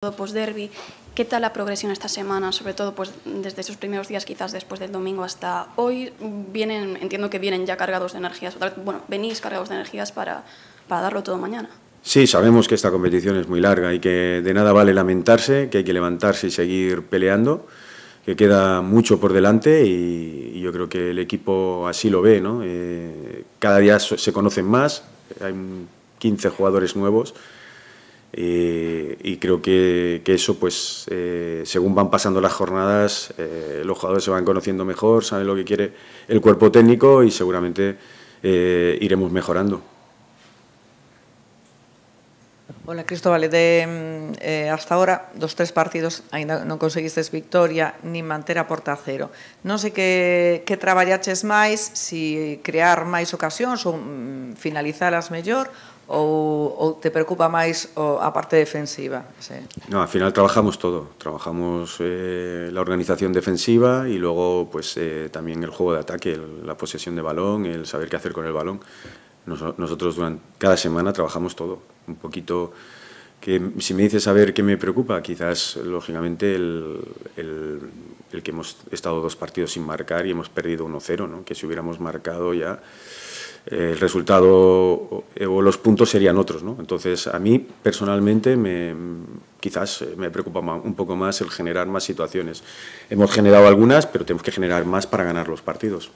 post-derby. ¿Qué tal la progresión esta semana? Sobre todo pues, desde esos primeros días, quizás después del domingo hasta hoy. Vienen, entiendo que vienen ya cargados de energías. Bueno, venís cargados de energías para, para darlo todo mañana. Sí, sabemos que esta competición es muy larga y que de nada vale lamentarse, que hay que levantarse y seguir peleando, que queda mucho por delante y, yo creo que el equipo así lo ve. ¿no? Eh, cada día se conocen más, hay 15 jugadores nuevos eh, y creo que, eso, pues, eh, según van pasando las jornadas, eh, los jugadores se van conociendo mejor, saben lo que quiere el cuerpo técnico y seguramente iremos mejorando. Ola, Cristóbal, de, mm, eh, hasta ahora dos tres partidos ainda non conseguistes victoria ni manter a porta a cero. Non sei que, que traballaches máis, si crear máis ocasións ou mm, finalizalas mellor ou, ou te preocupa máis o, a parte defensiva? Sí. No, al final trabajamos todo. Trabajamos eh, la organización defensiva y luego pues eh, también el juego de ataque, el, la posesión de balón, el saber qué hacer con el balón. Nos, nosotros durante cada semana trabajamos todo. Un poquito que si me dices saber qué me preocupa, quizás lógicamente el, el, el que hemos estado dos partidos sin marcar y hemos perdido 1-0, ¿no? que si hubiéramos marcado ya el resultado o los puntos serían otros. ¿no? Entonces, a mí personalmente me, quizás me preocupa un poco más el generar más situaciones. Hemos generado algunas, pero tenemos que generar más para ganar los partidos.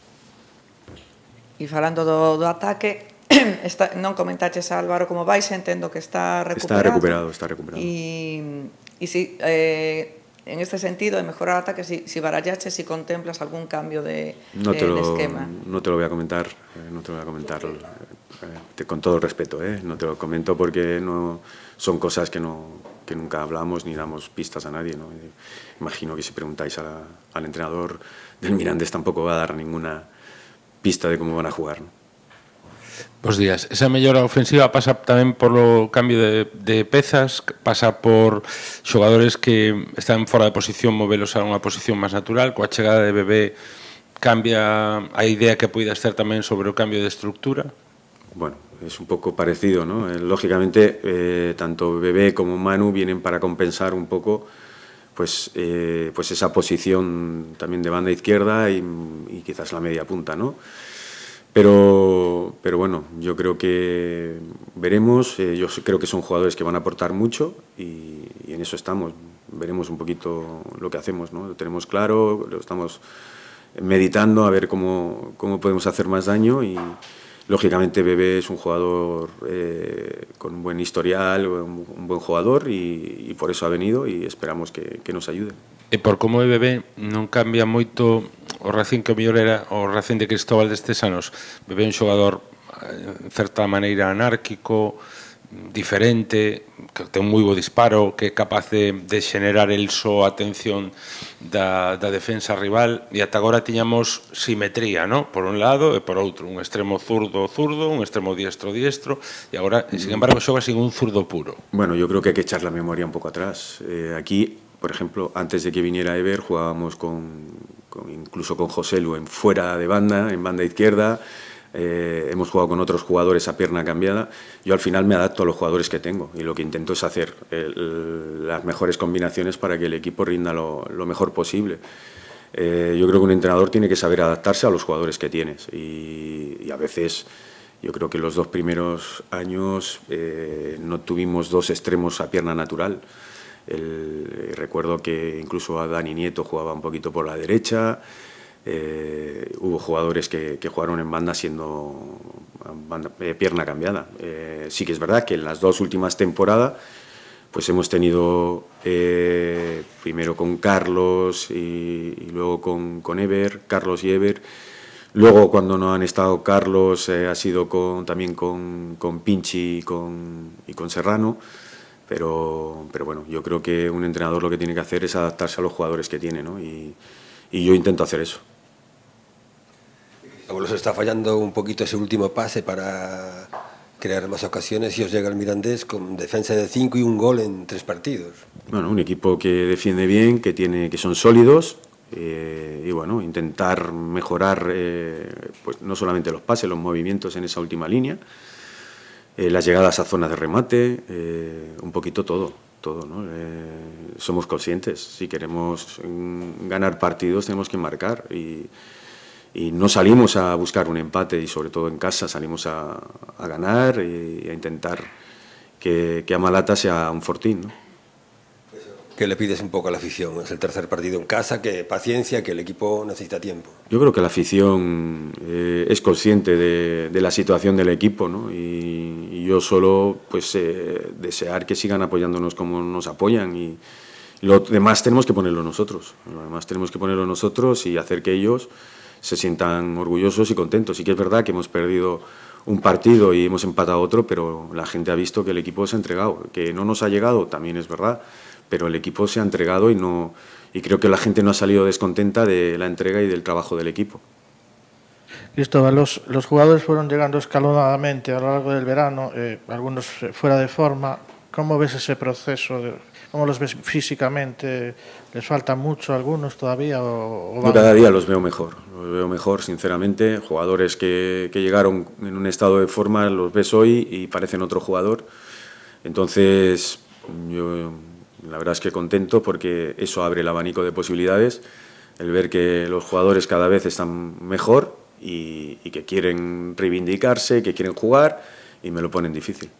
E falando do, do ataque, está, non comentaches a Álvaro como vais, entendo que está recuperado. Está recuperado, está recuperado. E, e si, eh, en este sentido de mejorar ataque, si, si barallaches, si contemplas algún cambio de, no te lo, de esquema. No te lo voy a comentar, eh, no te lo voy a comentar eh, con todo el respeto, eh, no te lo comento porque no son cosas que, no, que nunca hablamos ni damos pistas a nadie. ¿no? Imagino que si preguntáis a al entrenador del Mirandés tampoco va a dar ninguna pista de cómo van a jugar. ¿no? Bos días. Esa mellora ofensiva pasa tamén polo cambio de, de pezas, pasa por xogadores que están fora de posición, movelos a unha posición máis natural, coa chegada de Bebé cambia a idea que poidas ter tamén sobre o cambio de estructura? Bueno, es un poco parecido, ¿no? Eh, lógicamente, eh, tanto Bebé como Manu vienen para compensar un poco pues, eh, pues esa posición también de banda izquierda y, y quizás la media punta, ¿no? Pero, pero bueno, yo creo que veremos. Eh, yo creo que son jugadores que van a aportar mucho y, en eso estamos. Veremos un poquito lo que hacemos, ¿no? Lo tenemos claro, lo estamos meditando a ver cómo, cómo podemos hacer más daño y lógicamente Bebé es un jugador eh, con un buen historial, un, buen jugador y, por eso ha venido y esperamos que nos ayude. e por como é bebé non cambia moito o Racing que o mellor era o Racing de Cristóbal destes anos. Bebé un xogador eh, en certa maneira anárquico, diferente, que ten moi bo disparo, que é capaz de, de xenerar el só atención da, da defensa rival e ata agora tiñamos simetría, no? por un lado e por outro, un extremo zurdo zurdo, un extremo diestro diestro e agora, sin mm. embargo, xoga sin un zurdo puro. Bueno, yo creo que hai que echar la memoria un pouco atrás. Eh, aquí por ejemplo, antes de que viniera Ever jugábamos con, con incluso con José Lu en fuera de banda, en banda izquierda, eh, hemos jugado con otros jugadores a pierna cambiada. Yo al final me adapto a los jugadores que tengo y lo que intento es hacer el, las mejores combinaciones para que el equipo rinda lo, lo mejor posible. Eh, yo creo que un entrenador tiene que saber adaptarse a los jugadores que tienes y, y a veces yo creo que los dos primeros años eh, no tuvimos dos extremos a pierna natural. El, recuerdo que incluso a Dani Nieto jugaba un poquito por la derecha. Eh, hubo jugadores que, jugaron en banda siendo eh, pierna cambiada. Eh, sí que es verdad que en las dos últimas temporadas pues hemos tenido eh, primero con Carlos y, luego con, con, Ever, Carlos y Ever. Luego cuando no han estado Carlos eh, ha sido con, también con, Pinchi y con Serrano. Pero, pero bueno, yo creo que un entrenador lo que tiene que hacer es adaptarse a los jugadores que tiene, ¿no? Y, y yo intento hacer eso. Los está fallando un poquito ese último pase para crear más ocasiones y os llega el Mirandés con defensa de 5 y un gol en tres partidos. Bueno, un equipo que defiende bien, que, tiene, que son sólidos eh, y bueno, intentar mejorar eh, pues no solamente los pases, los movimientos en esa última línea, eh, las llegadas a zonas de remate, eh, un poquito todo. todo. ¿no? Eh, somos conscientes, si queremos mm, ganar partidos tenemos que marcar y, y, no salimos a buscar un empate y sobre todo en casa salimos a, a ganar y a intentar que, que Amalata sea un fortín. ¿no? ¿Qué le pides un poco a la afición? Es el tercer partido en casa, que paciencia, que el equipo necesita tiempo. Yo creo que la afición eh, es consciente de, de, la situación del equipo ¿no? y, y yo solo pues, eh, desear que sigan apoyándonos como nos apoyan y lo demás tenemos que ponerlo nosotros. Lo demás tenemos que ponerlo nosotros y hacer que ellos se sientan orgullosos y contentos. Y que es verdad que hemos perdido un partido y hemos empatado otro, pero la gente ha visto que el equipo se ha entregado. Que no nos ha llegado, también es verdad pero el equipo se ha entregado y, no, y creo que la gente no ha salido descontenta de la entrega y del trabajo del equipo. Cristóbal, los, los jugadores fueron llegando escalonadamente a lo largo del verano, eh, algunos fuera de forma. ¿Cómo ves ese proceso? De, ¿Cómo los ves físicamente? ¿Les falta mucho a algunos todavía? O, o Yo cada día los veo mejor, los veo mejor, sinceramente. Jugadores que, que llegaron en un estado de forma los ves hoy y parecen otro jugador. Entonces, yo la verdad es que contento porque eso abre el abanico de posibilidades, el ver que los jugadores cada vez están mejor y, que quieren reivindicarse, que quieren jugar y me lo ponen difícil.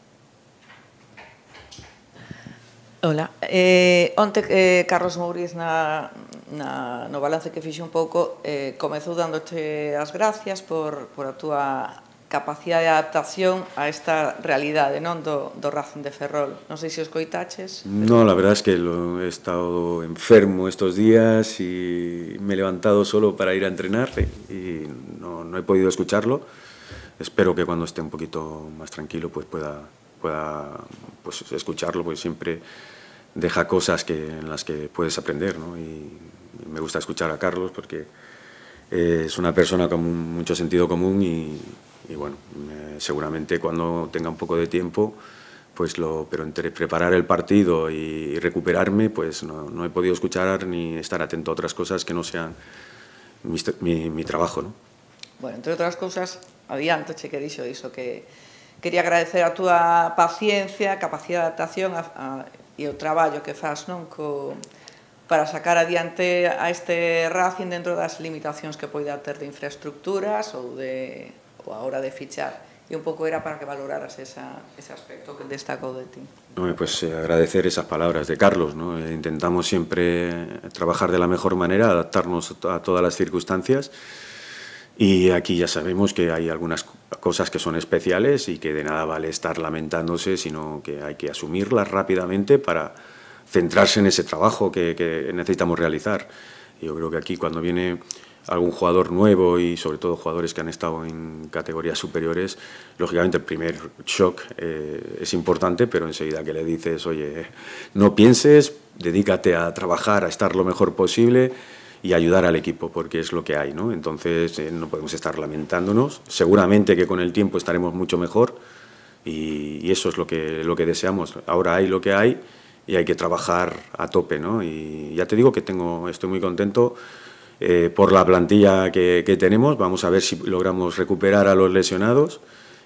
Hola. Eh, Carlos Mouriz na, na, balance que fixe un pouco eh, comezou dándote as gracias por, por a capacidade de adaptación a esta realidade non do, do Racing de Ferrol. Non sei se os coitaches. No, la verdad es que lo, he estado enfermo estos días y me he levantado solo para ir a entrenar y no, no he podido escucharlo. Espero que cuando esté un poquito más tranquilo pues pueda, pueda pues escucharlo, porque siempre deja cosas que, en las que puedes aprender. ¿no? Y me gusta escuchar a Carlos porque es una persona con mucho sentido común y, y bueno, eh, seguramente cuando tenga un poco de tiempo, pues lo, pero entre preparar el partido y recuperarme, pues no, no he podido escuchar ni estar atento a otras cosas que no sean mi, trabajo, ¿no? Bueno, entre outras cousas, adiante che que dixo iso que quería agradecer a túa paciencia, capacidade de adaptación a, a, e o traballo que faz non co, para sacar adiante a este Racing dentro das limitacións que poida ter de infraestructuras ou de ou a hora de fichar e un pouco era para que valoraras esa, ese aspecto que destacou de ti. Pues eh, agradecer esas palabras de Carlos. ¿no? Eh, intentamos siempre trabajar de la mejor manera, adaptarnos a todas las circunstancias y aquí ya sabemos que hay algunas cosas que son especiales y que de nada vale estar lamentándose, sino que hay que asumirlas rápidamente para centrarse en ese trabajo que, que necesitamos realizar. Yo creo que aquí cuando viene algún jugador nuevo y sobre todo jugadores que han estado en categorías superiores, lógicamente el primer shock eh, es importante, pero enseguida que le dices, oye, no pienses, dedícate a trabajar, a estar lo mejor posible y ayudar al equipo, porque es lo que hay, ¿no? Entonces eh, no podemos estar lamentándonos, seguramente que con el tiempo estaremos mucho mejor y, y eso es lo que, lo que deseamos. Ahora hay lo que hay y hay que trabajar a tope, ¿no? Y ya te digo que tengo, estoy muy contento eh, por la plantilla que, tenemos. Vamos a ver si logramos recuperar a los lesionados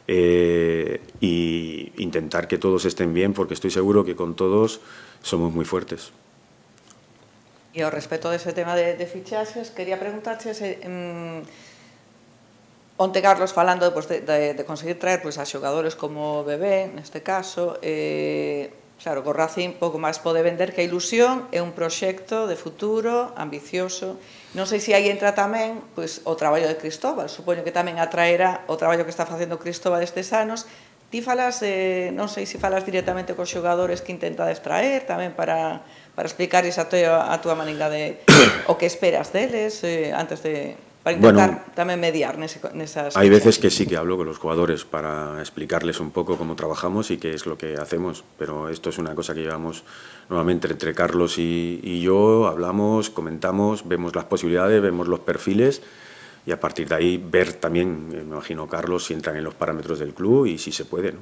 eh, y intentar que todos estén bien, porque estoy seguro que con todos somos muy fuertes. E ao respecto dese tema de, de quería preguntarche se, onte Carlos falando pues, de, de, de conseguir traer pues, a xogadores como Bebé, neste caso, eh, Claro, co Racing pouco máis pode vender que a ilusión é un proxecto de futuro, ambicioso. Non sei se aí entra tamén pois, o traballo de Cristóbal, supoño que tamén atraerá o traballo que está facendo Cristóbal estes anos. Ti falas, eh, non sei se falas directamente cos xogadores que intentades traer, tamén para, para explicar a, a túa maneira de o que esperas deles eh, antes de, para intentar bueno, tamén mediar nese, nesas Hay veces que sí que hablo con los jugadores para explicarles un poco cómo trabajamos y qué es lo que hacemos, pero esto es una cosa que llevamos nuevamente entre Carlos y, y yo, hablamos, comentamos, vemos las posibilidades, vemos los perfiles y a partir de ahí ver también, me imagino Carlos, si entran en los parámetros del club y si se puede, ¿no?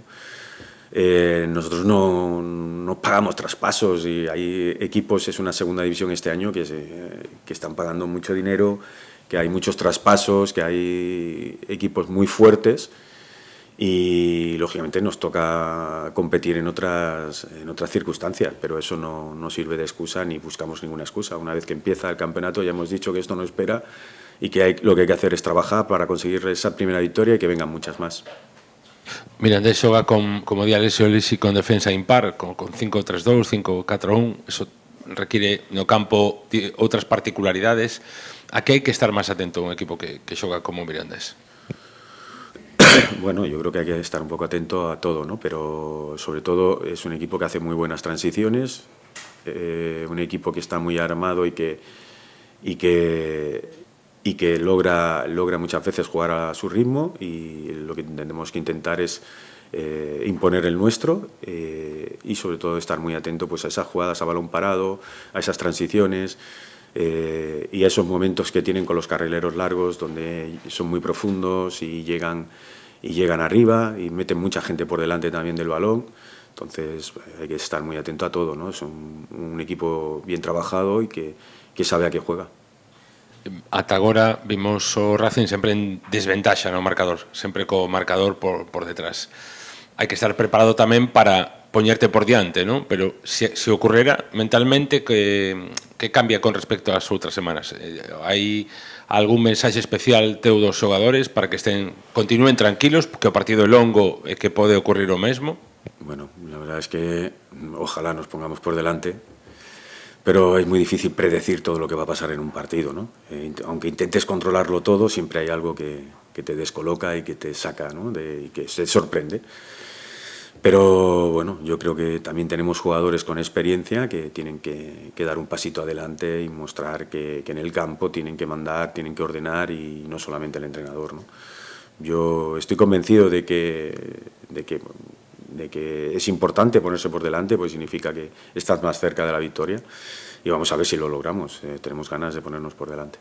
Eh, nosotros no, no, pagamos traspasos y hay equipos, es una segunda división este año que, se, que están pagando mucho dinero que hay muchos traspasos, que hay equipos muy fuertes y lógicamente nos toca competir en otras, en otras circunstancias, pero eso no, no, sirve de excusa ni buscamos ninguna excusa. Una vez que empieza el campeonato ya hemos dicho que esto no espera y que hay, lo que hay que hacer es trabajar para conseguir esa primera victoria y que vengan muchas más. Mirandés xoga con, como di Alessio Lisi con defensa impar, con, con 5-3-2, 5-4-1, eso requiere no campo outras particularidades. A que hai que estar máis atento un equipo que, que como Mirandés? Bueno, yo creo que hay que estar un poco atento a todo, ¿no? pero sobre todo es un equipo que hace muy buenas transiciones, eh, un equipo que está muy armado y que, y que, y que logra, logra muchas veces jugar a su ritmo y lo que tenemos que intentar es eh, imponer el nuestro eh, y sobre todo estar muy atento pues, a esas jugadas a balón parado, a esas transiciones. Eh, y esos momentos que tienen con los carrileros largos, donde son muy profundos y llegan, y llegan arriba y meten mucha gente por delante también del balón. Entonces hay que estar muy atento a todo, ¿no? Es un, un equipo bien trabajado y que, que sabe a qué juega. Ata agora vimos o Racing sempre en desventaxa no marcador, sempre co marcador por, por detrás. Hai que estar preparado tamén para poñerte por diante, ¿no? Pero se, se mentalmente que, que cambia con respecto ás outras semanas. Eh, hai algún mensaxe especial teu dos xogadores para que estén continúen tranquilos, que o partido é longo e que pode ocurrir o mesmo? Bueno, la verdad es que ojalá nos pongamos por delante, pero es muy difícil predecir todo lo que va a pasar en un partido, ¿no? Eh, aunque intentes controlarlo todo, siempre hay algo que, que te descoloca y que te saca, ¿no? De, y que se sorprende. Pero bueno, yo creo que también tenemos jugadores con experiencia que tienen que, dar un pasito adelante y mostrar que, que, en el campo tienen que mandar, tienen que ordenar y no solamente el entrenador. ¿no? Yo estoy convencido de que, de, que, de que es importante ponerse por delante, pues significa que estás más cerca de la victoria y vamos a ver si lo logramos. Eh, tenemos ganas de ponernos por delante.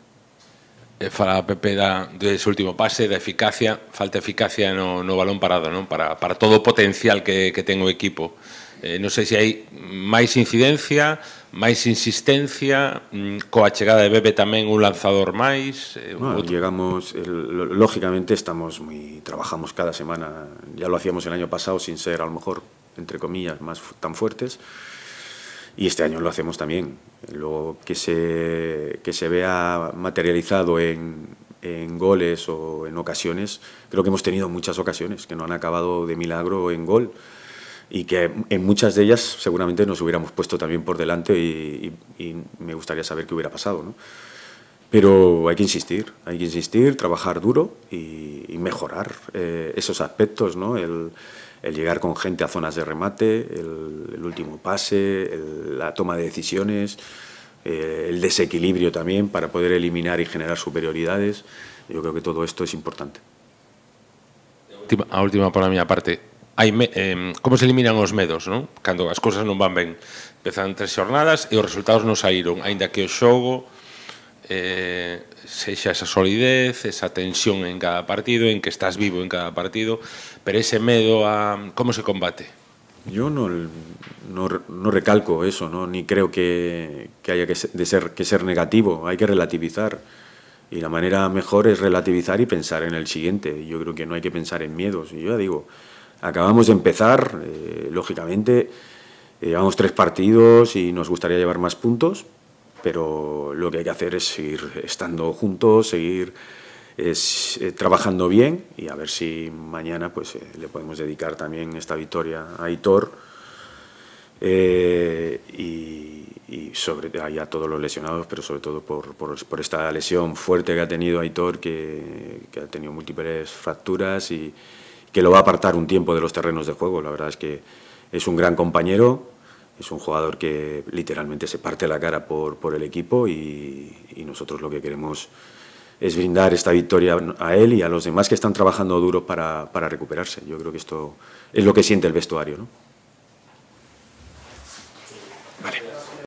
Eh, fala Pepe da, dese último pase, da eficacia, falta eficacia no, no balón parado, non? Para, para todo o potencial que, que ten o equipo. Eh, non sei se hai máis incidencia, máis insistencia, mm, coa chegada de Bebe tamén un lanzador máis. Eh, bueno, outro... llegamos, el, lógicamente estamos muy, trabajamos cada semana, ya lo hacíamos el año pasado sin ser a lo mejor, entre comillas, más tan fuertes, y este año lo hacemos también. Luego que se, que se vea materializado en, en goles o en ocasiones, creo que hemos tenido muchas ocasiones que no han acabado de milagro en gol y que en muchas de ellas seguramente nos hubiéramos puesto también por delante y, y, y me gustaría saber qué hubiera pasado. ¿no? Pero hay que insistir, hay que insistir, trabajar duro y, y mejorar eh, esos aspectos, ¿no? El, el llegar con gente a zonas de remate, el, el último pase, el, la toma de decisiones, eh, el desequilibrio también para poder eliminar y generar superioridades. Yo creo que todo esto es importante. A última para miña parte, hai eh, como se eliminan os medos, non? Cando as cousas non van ben. Empezan tres xornadas e os resultados non saíron, aínda que o xogo eh, sexa esa solidez, esa tensión en cada partido, en que estás vivo en cada partido, pero ese medo a como se combate? Yo no, no, recalco eso, ¿no? ni creo que, que haya que de ser, que ser negativo, hay que relativizar. Y la manera mejor es relativizar y pensar en el siguiente. Yo creo que no hay que pensar en miedos. Y yo ya digo, acabamos de empezar, eh, lógicamente, eh, llevamos tres partidos y nos gustaría llevar más puntos, pero lo que hay que hacer es seguir estando juntos, seguir eh, trabajando bien y a ver si mañana pues, eh, le podemos dedicar también esta victoria a Aitor eh, y, sobre a todos los lesionados, pero sobre todo por, por, por, esta lesión fuerte que ha tenido Aitor, que, que ha tenido múltiples fracturas y que lo va a apartar un tiempo de los terrenos de juego. La verdad es que es un gran compañero, es un jugador que literalmente se parte la cara por, por el equipo y, nosotros lo que queremos es brindar esta victoria a él y a los demás que están trabajando duro para, para recuperarse. Yo creo que esto es lo que siente el vestuario. ¿no?